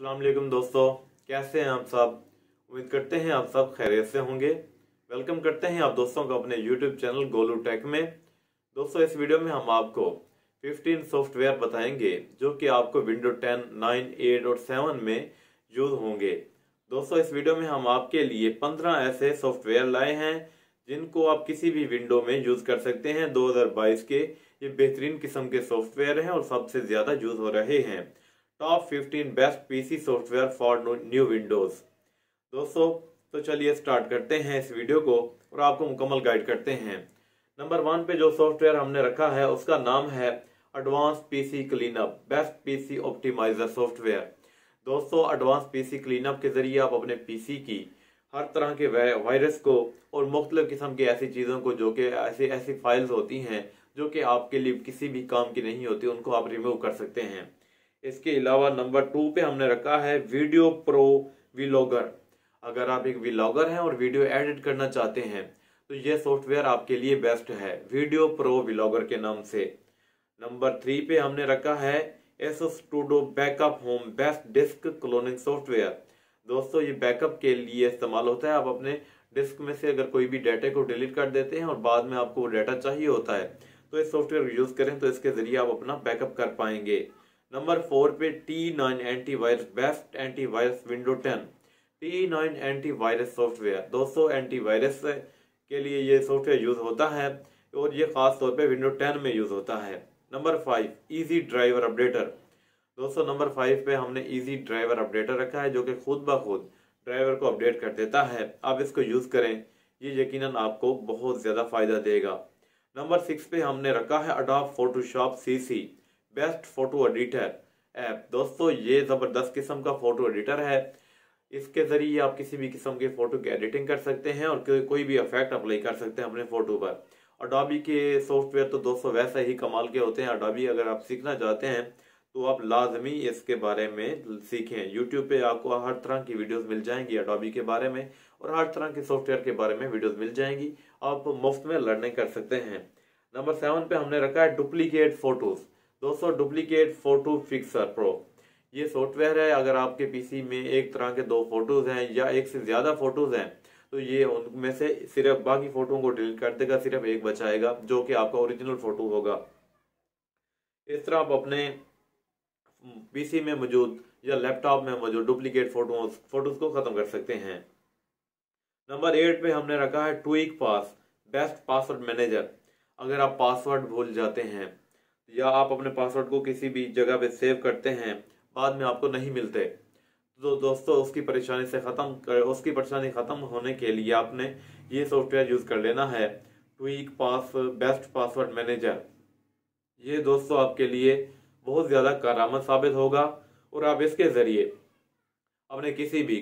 वालेकुम दोस्तों। कैसे हैं आप सब? उम्मीद करते हैं आप सब खैरियत से होंगे। वेलकम करते हैं आप दोस्तों को अपने यूट्यूब चैनल गोलू टेक में। दोस्तों इस वीडियो में हम आपको 15 सॉफ्टवेयर बताएँगे जो कि आपको विंडो 10, 9, 8 और 7 में यूज़ होंगे। दोस्तों इस वीडियो में हम आपके लिए 15 ऐसे सॉफ्टवेयर लाए हैं जिनको आप किसी भी विंडो में यूज़ कर सकते हैं। 2022 के ये बेहतरीन किस्म के सॉफ्टवेयर हैं और सबसे ज़्यादा यूज़ हो रहे हैं। Top 15 best PC software for new Windows दोस्तों तो चलिए स्टार्ट करते हैं इस वीडियो को और आपको मुकम्मल गाइड करते हैं। नंबर वन पे जो सॉफ्टवेयर हमने रखा है, उसका नाम है advance PC cleanup best PC optimizer software दोस्तों एडवांस पीसी क्लीनअप के ज़रिए आप अपने पीसी की हर तरह के वायरस को और मुख्तलिफ़ किस्म की ऐसी चीज़ों को जो कि ऐसी ऐसी फाइल्स होती हैं, जो कि आपके लिए किसी भी काम की नहीं होती, उनको आप रिमूव कर सकते हैं। इसके अलावा नंबर टू पे हमने रखा है वीडियो प्रो विलॉगर। अगर आप एक विलॉगर हैं और वीडियो एडिट करना चाहते हैं तो यह सॉफ्टवेयर आपके लिए बेस्ट है, वीडियो प्रो विलॉगर के नाम से। नंबर थ्री पे हमने रखा है EaseUS Todo backup home best disk cloning software. दोस्तों, ये बैकअप के लिए इस्तेमाल होता है। आप अपने डिस्क में से अगर कोई भी डाटा को डिलीट कर देते हैं और बाद में आपको वो डाटा चाहिए होता है तो इस सॉफ्टवेयर यूज़ करें तो इसके ज़रिए आप अपना बैकअप कर पाएँगे। नंबर फोर पे T nine antivirus best antivirus window ten T nine antivirus software दोस्तों एंटीवायरस के लिए ये सॉफ्टवेयर यूज़ होता है और ये खास तौर पे विंडो टेन में यूज़ होता है। Number five easy driver updater दोस्तों नंबर फाइव पे हमने इजी ड्राइवर अपडेटर रखा है जो कि खुद ब खुद ड्राइवर को अपडेट कर देता है। आप इसको यूज़ करें, ये यकीनन आपको बहुत ज़्यादा फ़ायदा देगा। नंबर सिक्स पे हमने रखा है Adobe Photoshop CC best photo editor app. दोस्तों, ये ज़बरदस्त किस्म का फ़ोटो एडिटर है। इसके ज़रिए आप किसी भी किस्म के फ़ोटो की एडिटिंग कर सकते हैं और कोई भी इफ़ेक्ट अप्लाई कर सकते हैं अपने फ़ोटो पर। अडोबी के सॉफ्टवेयर तो दोस्तों वैसे ही कमाल के होते हैं। अडोबी अगर आप सीखना चाहते हैं तो आप लाजमी इसके बारे में सीखें। यूट्यूब पे आपको हर तरह की वीडियोस मिल जाएँगी अडोबी के बारे में और हर तरह के सॉफ्टवेयर के बारे में वीडियोस मिल जाएँगी। आप मुफ़्त में लर्निंग कर सकते हैं। नंबर सेवन पे हमने रखा है डुप्लीकेट फ़ोटोज़। दोस्तों डुप्लीकेट फ़ोटो फिक्सर प्रो ये सॉफ्टवेयर है, अगर आपके पीसी में एक तरह के दो फ़ोटोज़ हैं या एक से ज़्यादा फ़ोटोज़ हैं तो ये उनमें से सिर्फ़ बाकी फ़ोटो को डिलीट कर देगा, सिर्फ़ एक बचाएगा, जो कि आपका ओरिजिनल फ़ोटो होगा। इस तरह आप अपने पीसी में मौजूद या लैपटॉप में मौजूद डुप्लीकेट फ़ोटोज़ फ़ोटोज़ को खत्म कर सकते हैं। नंबर एट पे हमने रखा है tweak pass best password manager अगर आप पासवर्ड भूल जाते हैं या आप अपने पासवर्ड को किसी भी जगह पे सेव करते हैं, बाद में आपको नहीं मिलते। तो दोस्तों, उसकी परेशानी से ख़त्म उसकी परेशानी ख़त्म होने के लिए आपने ये सॉफ्टवेयर यूज़ कर लेना है। Tweak pass best password manager ये दोस्तों आपके लिए बहुत ज़्यादा कारामद साबित होगा और आप इसके ज़रिए अपने किसी भी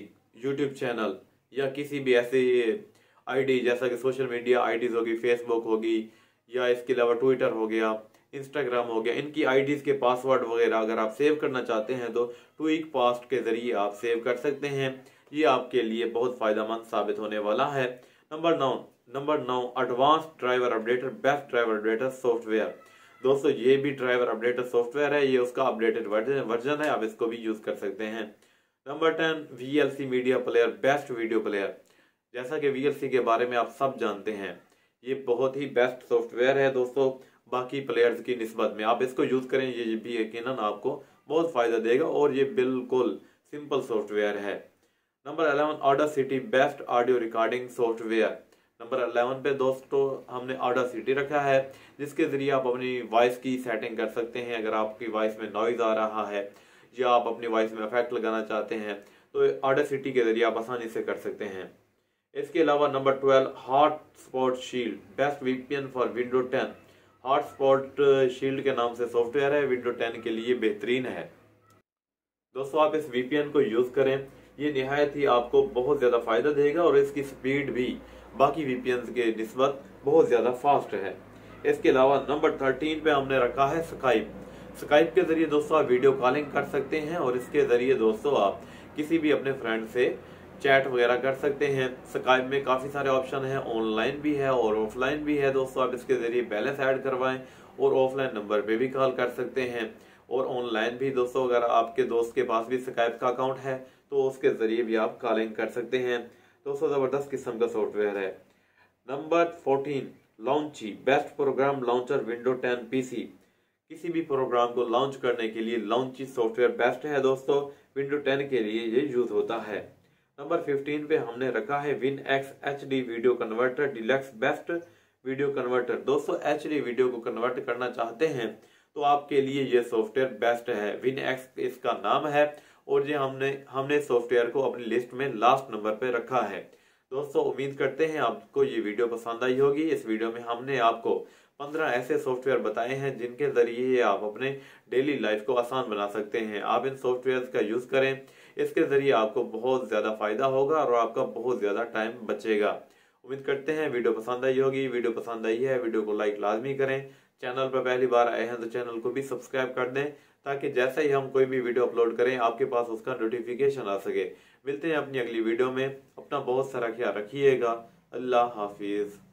यूट्यूब चैनल या किसी भी ऐसी आईडी जैसा कि सोशल मीडिया आईडीज होगी फेसबुक होगी या इसके अलावा ट्विटर हो गया इंस्टाग्राम हो गया, इनकी आईडीज के पासवर्ड वगैरह अगर आप सेव करना चाहते हैं तो ट्वीक पास्ट के ज़रिए आप सेव कर सकते हैं। ये आपके लिए बहुत फ़ायदेमंद साबित होने वाला है। नंबर नौ नंबर नौ advance driver updater best driver updater software दोस्तों, ये भी ड्राइवर अपडेटर सॉफ्टवेयर है, ये उसका अपडेटेड वर्जन है, आप इसको भी यूज़ कर सकते हैं। Number ten V media player best video player जैसा कि VLC के बारे में आप सब जानते हैं, ये बहुत ही बेस्ट सॉफ्टवेयर है दोस्तों। बाकी प्लेयर्स की नस्बत में। आप इसको यूज़ करें, ये भी यकीन आपको बहुत फ़ायदा देगा और ये बिल्कुल सिंपल सॉफ्टवेयर है। Number eleven audacity best audio recording software number eleven पे दोस्तों, हमने ऑर्डर सिटी रखा है, जिसके ज़रिए आप अपनी वॉइस की सेटिंग कर सकते हैं अगर आपकी वॉइस में नॉइज़ आ रहा है या आप अपनी वॉइस में इफ़ेक्ट लगाना चाहते हैं तो ऑर्डर सिटी के ज़रिए आप आसानी से कर सकते हैं। इसके अलावा number twelve hot spot shield best VPN for window ten hotspot shield के नाम से सॉफ्टवेयर है, विंडो 10 के लिए बेहतरीन है। दोस्तों, आप इस वीपीएन को यूज़ करें, ये निहायत ही आपको बहुत ज़्यादा फ़ायदा देगा और इसकी स्पीड भी बाकी वीपीएन के नस्बत बहुत ज़्यादा फास्ट है। इसके अलावा नंबर थर्टीन पे हमने रखा है स्काइप स्काइप के ज़रिए दोस्तों आप वीडियो कॉलिंग कर सकते हैं और इसके ज़रिए दोस्तों आप किसी भी अपने फ्रेंड से चैट वगैरह कर सकते हैं। स्काइप में काफ़ी सारे ऑप्शन हैं। ऑनलाइन भी है और ऑफलाइन भी है। दोस्तों, आप इसके ज़रिए बैलेंस ऐड करवाएँ और ऑफलाइन नंबर पे भी कॉल कर सकते हैं। और ऑनलाइन भी दोस्तों, अगर आपके दोस्त के पास भी स्काइप का अकाउंट है तो उसके ज़रिए भी आप कॉलिंग कर सकते हैं। दोस्तों, ज़बरदस्त किस्म का सॉफ्टवेयर है। Number fourteen launchy best program launcher window ten PC किसी भी प्रोग्राम को लॉन्च करने के लिए लॉन्ची सॉफ्टवेयर बेस्ट है दोस्तों। विंडो टेन के लिए ये यूज़ होता है। नंबर 15 पे हमने रखा है win X H D video converter deluxe best video converter दोस्तों डी वीडियो को कन्वर्ट करना चाहते हैं तो आपके लिए ये सॉफ्टवेयर बेस्ट है। विन एक्स इसका नाम है और ये हमने हमने सॉफ्टवेयर को अपनी लिस्ट में लास्ट नंबर पे रखा है। दोस्तों, उम्मीद करते हैं आपको ये वीडियो पसंद आई होगी। इस वीडियो में हमने आपको पंद्रह ऐसे सॉफ्टवेयर बताए हैं जिनके ज़रिए आप अपने डेली लाइफ को आसान बना सकते हैं। आप इन सॉफ्टवेयर का यूज़ करें। इसके ज़रिए आपको बहुत ज़्यादा फ़ायदा होगा और आपका बहुत ज़्यादा टाइम बचेगा। उम्मीद करते हैं वीडियो पसंद आई होगी। वीडियो पसंद आई है, वीडियो को लाइक लाजमी करें। चैनल पर पहली बार आए हैं तो चैनल को भी सब्सक्राइब कर दें ताकि जैसे ही हम कोई भी वीडियो अपलोड करें, आपके पास उसका नोटिफिकेशन आ सके। मिलते हैं अपनी अगली वीडियो में। अपना बहुत सारा ख्याल रखिएगा। अल्लाह हाफिज़।